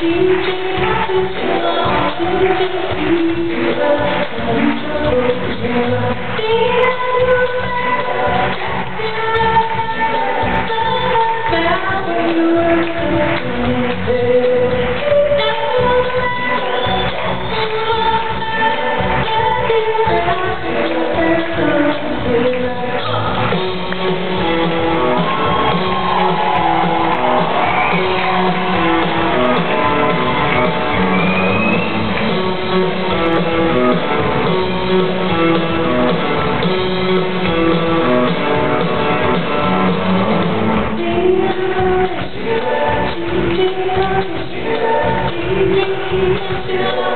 She Yeah.